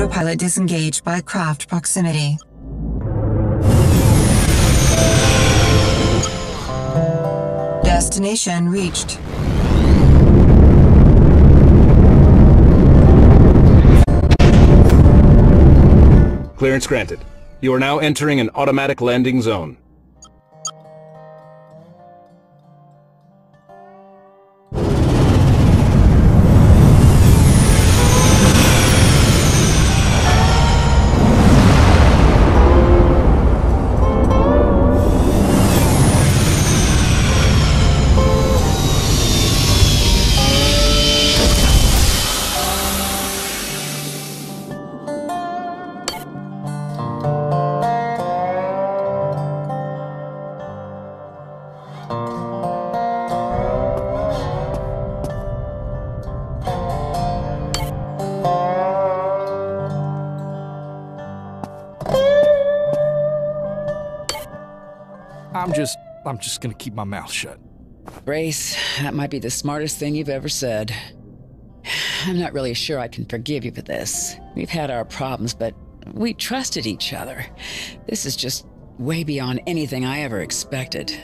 Autopilot disengaged by craft proximity. Destination reached. Clearance granted. You are now entering an automatic landing zone. I'm just. I'm just gonna keep my mouth shut. Brace, that might be the smartest thing you've ever said. I'm not really sure I can forgive you for this. We've had our problems, but we trusted each other. This is just way beyond anything I ever expected.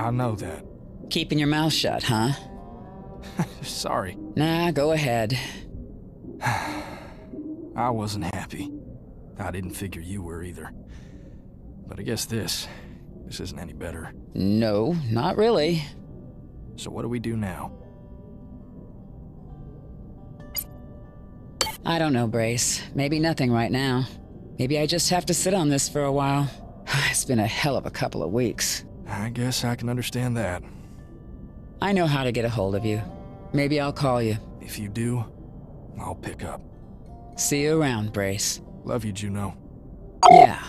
I know that. Keeping your mouth shut, huh? Sorry. Nah, go ahead. I wasn't happy. I didn't figure you were either. But I guess this. This isn't any better. No, not really. So what do we do now? I don't know, Brace. Maybe nothing right now. Maybe I just have to sit on this for a while. It's been a hell of a couple of weeks. I guess I can understand that. I know how to get a hold of you. Maybe I'll call you. If you do, I'll pick up. See you around, Brace. Love you, Juno. Yeah,